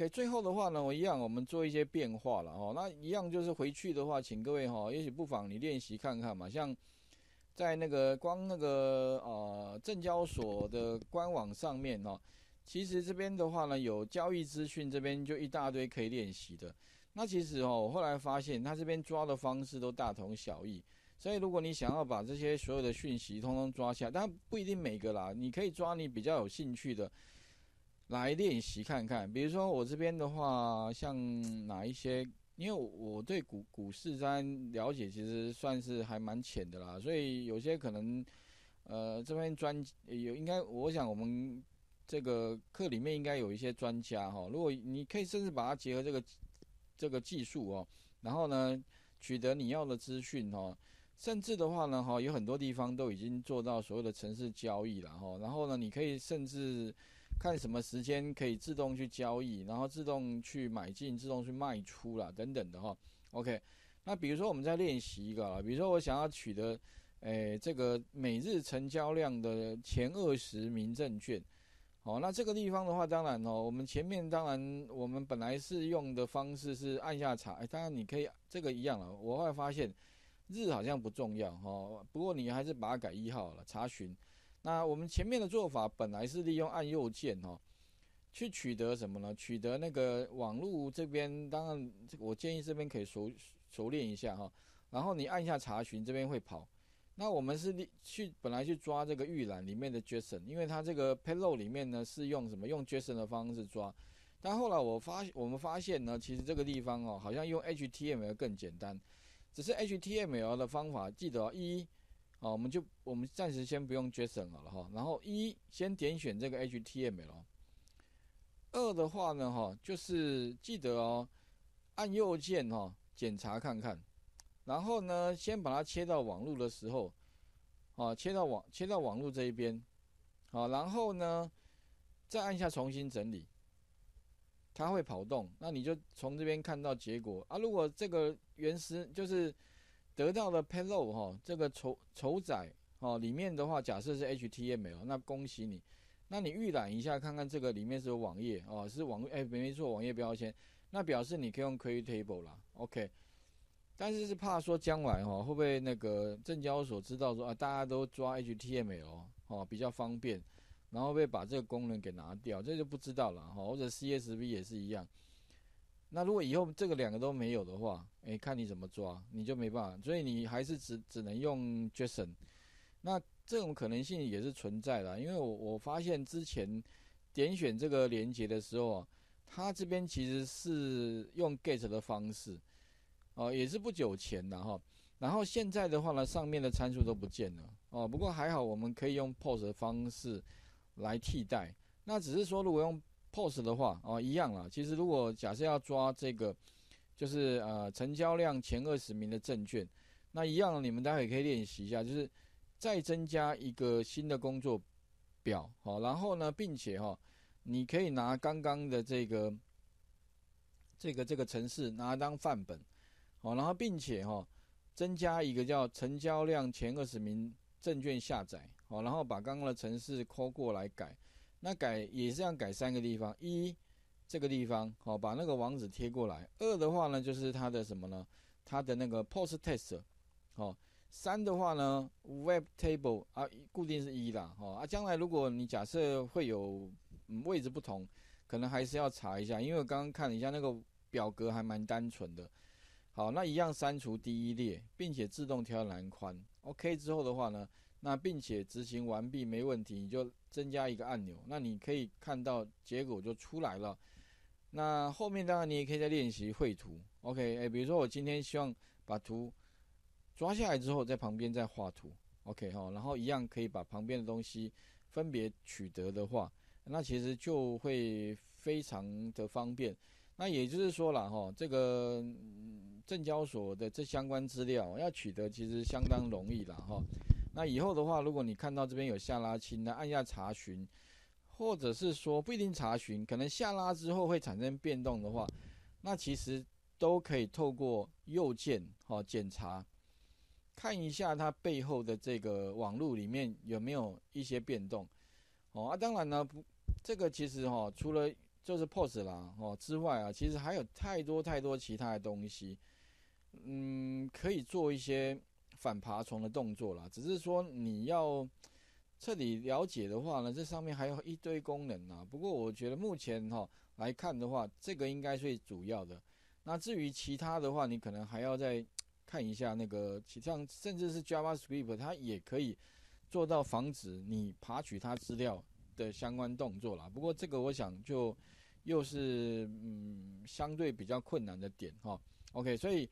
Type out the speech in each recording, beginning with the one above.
OK，最后的话呢，我一样我们做一些变化了哦。那一样就是回去的话，请各位哈，也许不妨你练习看看嘛。像在那个光那个呃证交所的官网上面哦，其实这边的话呢，有交易资讯这边就一大堆可以练习的。那其实哦，我后来发现他这边抓的方式都大同小异。所以如果你想要把这些所有的讯息通通抓下，但不一定每个啦，你可以抓你比较有兴趣的。来练习看看，比如说我这边的话，像哪一些？因为我对股股市在了解，其实算是还蛮浅的啦，所以有些可能，呃，这边专有应该，我想我们这个课里面应该有一些专家哈。如果你可以甚至把它结合这个这个技术哦，然后呢，取得你要的资讯哦，甚至的话呢哈，有很多地方都已经做到所谓的城市交易了哈。然后呢，你可以甚至。看什么时间可以自动去交易，然后自动去买进、自动去卖出啦，等等的哈。OK，那比如说我们在练习一个，比如说我想要取得，诶，这个每日成交量的前二十名证券，好，那这个地方的话，当然哦，我们前面当然我们本来是用的方式是按下查，哎，当然你可以这个一样了。我后来发现日好像不重要哈，不过你还是把它改一号了，查询。那我们前面的做法本来是利用按右键哦，去取得什么呢？取得那个网络这边，当然我建议这边可以熟熟练一下哈。然后你按一下查询，这边会跑。那我们是去本来去抓这个预览里面的 JSON，因为它这个 payload 里面呢是用什么？用 JSON 的方式抓。但后来我发我们发现呢，其实这个地方哦，好像用 HTML 更简单。只是 HTML 的方法，记得一。好，我们就我们暂时先不用 JSON 了哈。然后一先点选这个 HTML。二的话呢哈，就是记得哦，按右键哈检查看看。然后呢，先把它切到网络的时候，啊，切到网切到网络这一边，好，然后呢再按下重新整理，它会跑动。那你就从这边看到结果啊。如果这个原始就是。得到的 payload 哈，这个筹筹载哦，里面的话假设是 HTML，那恭喜你，那你预览一下看看这个里面是有网页哦，是网哎没没错，网页标签，那表示你可以用 create table 啦，OK，但是是怕说将来哈会不会那个证交所知道说啊大家都抓 HTML 哦比较方便，然后被把这个功能给拿掉，这就不知道了哈，或者 CSV 也是一样。那如果以后这个两个都没有的话，诶，看你怎么抓，你就没办法，所以你还是只只能用 JSON。那这种可能性也是存在的，因为我我发现之前点选这个连接的时候啊，它这边其实是用 GET 的方式，哦，也是不久前的哈。然后现在的话呢，上面的参数都不见了哦。不过还好，我们可以用 POST 的方式来替代。那只是说，如果用 POS 的话哦，一样啦。其实如果假设要抓这个，就是呃成交量前二十名的证券，那一样你们待会可以练习一下，就是再增加一个新的工作表，好，然后呢，并且哈，你可以拿刚刚的这个这个这个城市拿当范本，好，然后并且哈增加一个叫成交量前二十名证券下载，好，然后把刚刚的城市抠过来改。那改也是这样改三个地方，一这个地方好把那个网址贴过来，二的话呢就是它的什么呢？它的那个 post test，好，三的话呢 web table 啊固定是一啦，哦啊将来如果你假设会有位置不同，可能还是要查一下，因为我刚刚看了一下那个表格还蛮单纯的。好，那一样删除第一列，并且自动调栏宽，OK 之后的话呢？那并且执行完毕没问题，你就增加一个按钮，那你可以看到结果就出来了。那后面当然你也可以再练习绘图，OK？哎，比如说我今天希望把图抓下来之后，在旁边再画图，OK 哈？然后一样可以把旁边的东西分别取得的话，那其实就会非常的方便。那也就是说了哈，这个证交所的这相关资料要取得其实相当容易了哈。那以后的话，如果你看到这边有下拉清，那按下查询，或者是说不一定查询，可能下拉之后会产生变动的话，那其实都可以透过右键哈检查，看一下它背后的这个网络里面有没有一些变动。哦啊，当然呢不，这个其实哈除了就是 POS 啦哦之外啊，其实还有太多太多其他的东西，嗯，可以做一些反爬虫的动作啦。只是说你要彻底了解的话呢，这上面还有一堆功能啊。不过我觉得目前哈来看的话，这个应该最主要的。那至于其他的话，你可能还要再看一下那个，像甚至是 JavaScript，它也可以做到防止你爬取它资料的相关动作啦。不过这个我想就又是嗯相对比较困难的点哈。OK，所以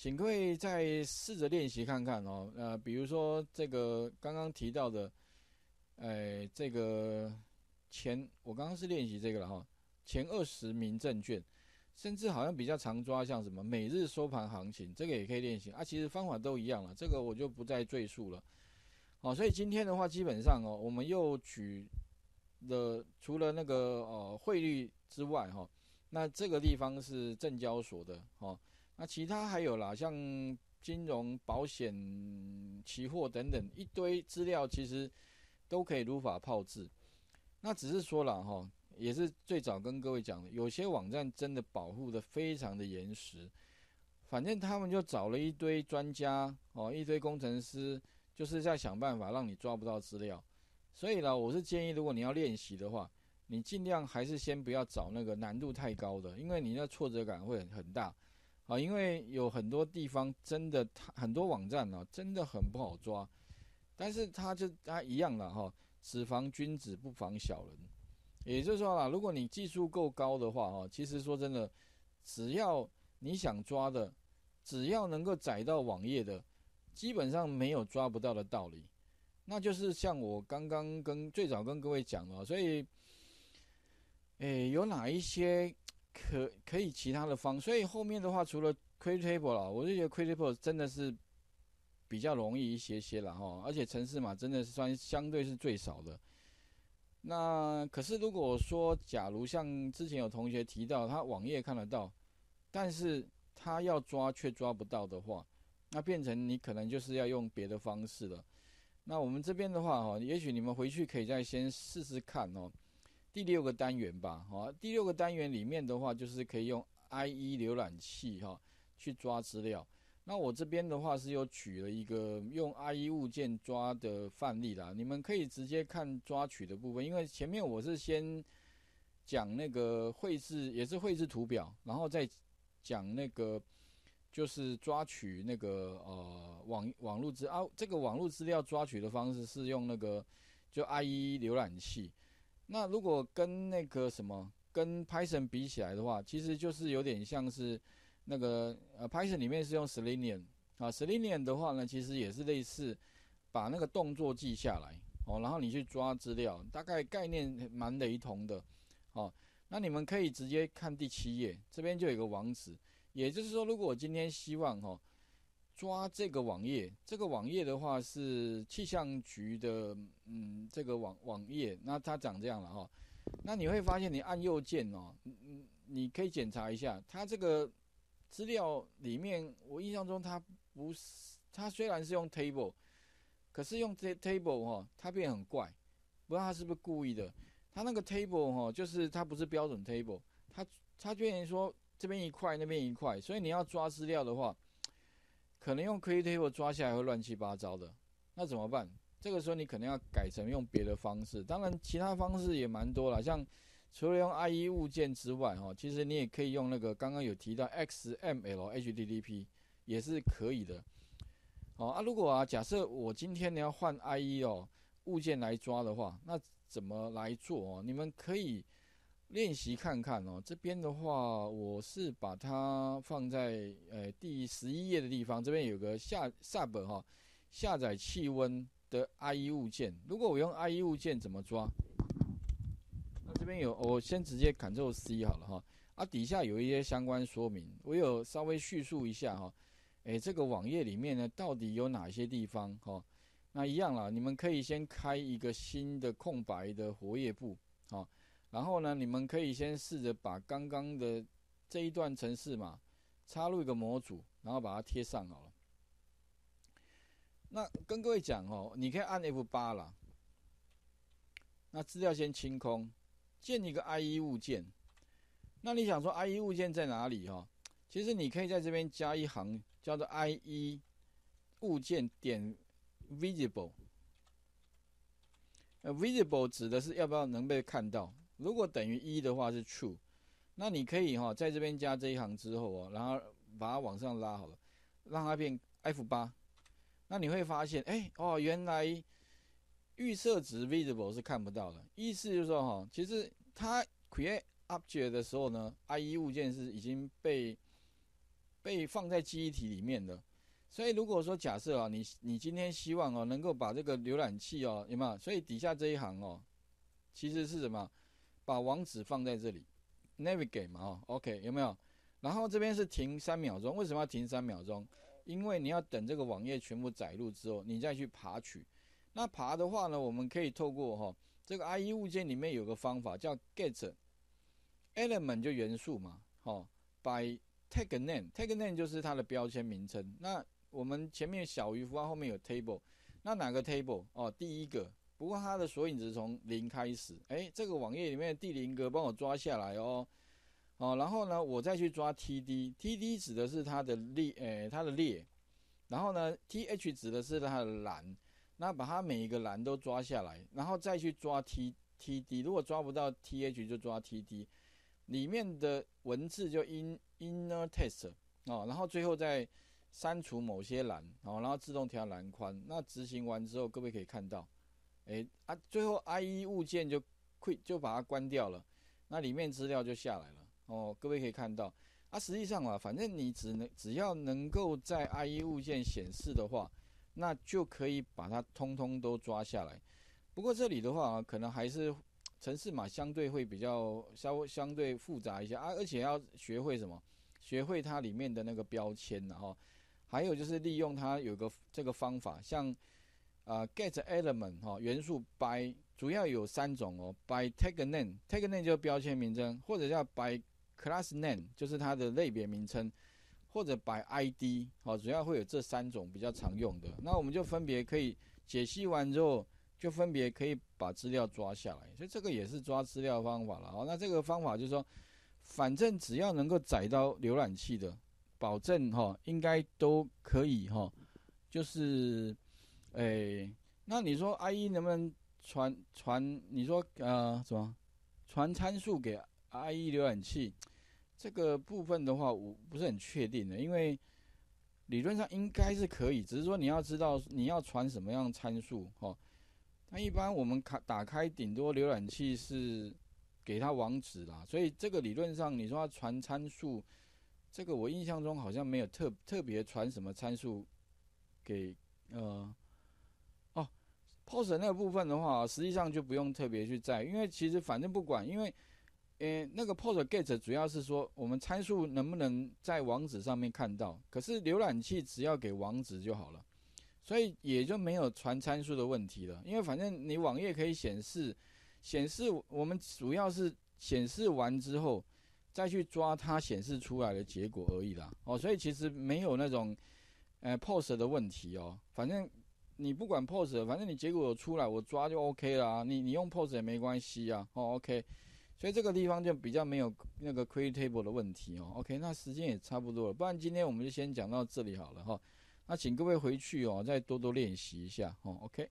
请各位再试着练习看看哦。呃，比如说这个刚刚提到的，哎，这个前我刚刚是练习这个了哈，前二十名证券。甚至好像比较常抓像什么每日收盘行情，这个也可以练习啊。其实方法都一样了，这个我就不再赘述了。好，所以今天的话，基本上哦，我们又举了除了那个呃汇率之外哈，那这个地方是证交所的哈，那其他还有啦，像金融、保险、期货等等一堆资料，其实都可以如法炮制。那只是说了哈。也是最早跟各位讲的，有些网站真的保护的非常的严实，反正他们就找了一堆专家哦，一堆工程师，就是在想办法让你抓不到资料。所以呢，我是建议，如果你要练习的话，你尽量还是先不要找那个难度太高的，因为你那挫折感会很很大啊。因为有很多地方真的，很多网站呢真的很不好抓，但是它就它一样的哈，只防君子不防小人。也就是说啦，如果你技术够高的话，哈，其实说真的，只要你想抓的，只要能够载到网页的，基本上没有抓不到的道理。那就是像我刚刚跟最早跟各位讲了，所以，诶，有哪一些可可以其他的方？所以后面的话，除了 Credible，我就觉得 Credible 真的是比较容易一些些了哈，而且城市码真的是算相对是最少的。那可是，如果说假如像之前有同学提到，他网页看得到，但是他要抓却抓不到的话，那变成你可能就是要用别的方式了。那我们这边的话，哈，也许你们回去可以再先试试看哦。第六个单元吧，哈，第六个单元里面的话，就是可以用 IE 浏览器哈去抓资料。那我这边的话是有举了一个用 IE 物件抓的范例啦，你们可以直接看抓取的部分，因为前面我是先讲那个绘制，也是绘制图表，然后再讲那个就是抓取那个呃网网络资啊，这个网络资料抓取的方式是用那个就 IE 浏览器。那如果跟那个什么跟 Python 比起来的话，其实就是有点像是。那个呃，Python 里面是用 Selenium 啊，Selenium 的话呢，其实也是类似把那个动作记下来哦，然后你去抓资料，大概概念蛮雷同的哦。那你们可以直接看第七页，这边就有个网址，也就是说，如果我今天希望哈抓这个网页，这个网页的话是气象局的嗯这个网网页，那它长这样了哈。那你会发现，你按右键哦，嗯嗯，你可以检查一下它这个。资料里面，我印象中它不是，它虽然是用 table，可是用这 table 哈，它变很怪，不知道它是不是故意的。它那个 table 哈，就是它不是标准 table，它它居然说这边一块，那边一块，所以你要抓资料的话，可能用 Creative 抓下来会乱七八糟的。那怎么办？这个时候你可能要改成用别的方式，当然其他方式也蛮多了，像。除了用 IE 物件之外，哈，其实你也可以用那个刚刚有提到 XML HTTP 也是可以的。好啊，如果啊，假设我今天你要换 IE 哦物件来抓的话，那怎么来做哦？你们可以练习看看哦。这边的话，我是把它放在呃第十一页的地方，这边有个下 Sub 哈，下载气温的 IE 物件。如果我用 IE 物件怎么抓？那这边有，我先直接 Ctrl C 好了哈。啊，底下有一些相关说明，我有稍微叙述一下哈。诶，这个网页里面呢，到底有哪些地方哈？那一样啦，你们可以先开一个新的空白的活页簿，好，然后呢，你们可以先试着把刚刚的这一段程式嘛，插入一个模组，然后把它贴上好了。那跟各位讲哦，你可以按 F 八啦。那资料先清空。建一个 IE 物件，那你想说 IE 物件在哪里哈？其实你可以在这边加一行叫做 IE 物件点 visible。呃，visible 指的是要不要能被看到。如果等于一的话是 true，那你可以哈在这边加这一行之后哦，然后把它往上拉好了，让它变 F 八。那你会发现，哎哦，原来预设值 visible 是看不到的。意思就是说哈，其实它 create object 的时候呢，IE 物件是已经被被放在记忆体里面的。所以如果说假设啊，你你今天希望哦能够把这个浏览器哦有没有？所以底下这一行哦，其实是什么？把网址放在这里，navigate 嘛哦，OK 有没有？然后这边是停三秒钟，为什么要停三秒钟？因为你要等这个网页全部载入之后，你再去爬取。那爬的话呢，我们可以透过哈这个 IE 物件里面有个方法叫 get element 就元素嘛，哦，by tag name，tag name 就是它的标签名称。那我们前面小于符号后面有 table，那哪个 table？哦，第一个。不过它的索引值从零开始，哎，这个网页里面的第零格帮我抓下来哦，哦，然后呢，我再去抓 TD，TD 指的是它的列，哎，它的列，然后呢，TH 指的是它的栏，那把它每一个栏都抓下来，然后再去抓 TTD，如果抓不到 TH 就抓 TD，里面的文字就 in inner text 哦，然后最后再删除某些栏，哦，然后自动调栏宽，那执行完之后，各位可以看到。哎啊，最后 IE 物件就 quit 就把它关掉了，那里面资料就下来了哦。各位可以看到，啊，实际上啊，反正你只能只要能够在 IE 物件显示的话，那就可以把它通通都抓下来。不过这里的话，可能还是城市码相对会比较稍微相对复杂一些啊，而且要学会什么？学会它里面的那个标签然后还有就是利用它有个这个方法，像。啊，get element 哈元素 by 主要有三种哦，by tag name，tag name 就是标签名称，或者叫 by class name 就是它的类别名称，或者 by ID 好，主要会有这三种比较常用的。那我们就分别可以解析完之后，就分别可以把资料抓下来，所以这个也是抓资料方法了。哦，那这个方法就是说，反正只要能够载到浏览器的，保证哈应该都可以哈，就是。哎，那你说 IE 能不能传传？你说呃什么传参数给 IE 浏览器？这个部分的话，我不是很确定的，因为理论上应该是可以，只是说你要知道你要传什么样参数哈。那一般我们开打开顶多浏览器是给它网址啦，所以这个理论上你说要传参数，这个我印象中好像没有特特别传什么参数给呃。POST 那个部分的话，实际上就不用特别去在，因为其实反正不管，因为，呃，那个 POST get 主要是说我们参数能不能在网址上面看到，可是浏览器只要给网址就好了，所以也就没有传参数的问题了，因为反正你网页可以显示，显示我们主要是显示完之后再去抓它显示出来的结果而已啦，哦，所以其实没有那种，呃，POST 的问题哦，反正。你不管 pose，反正你结果有出来，我抓就 OK 啦。你你用 pose 也没关系啊。哦，OK，所以这个地方就比较没有那个 create table 的问题哦。OK，那时间也差不多了，不然今天我们就先讲到这里好了哈。那请各位回去哦，再多多练习一下哦。OK。